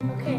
Okay.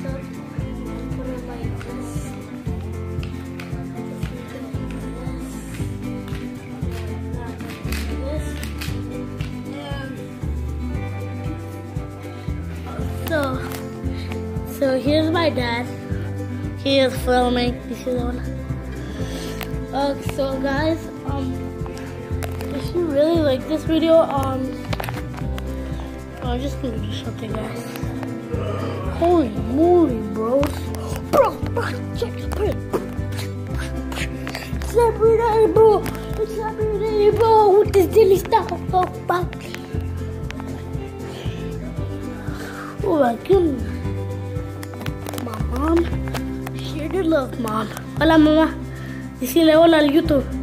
So, so here's my dad. He is filming. You see that one? Uh, so guys, um, if you really like this video, um, I'm just gonna do something, guys. Holy moly, bro. Bro, bro, check it, bro. It's every day, bro. It's every day, bro. With this daily stuff, bro. Oh my goodness. My mom. Sure do love mom. Hola, mama. You Decirle hola on YouTube.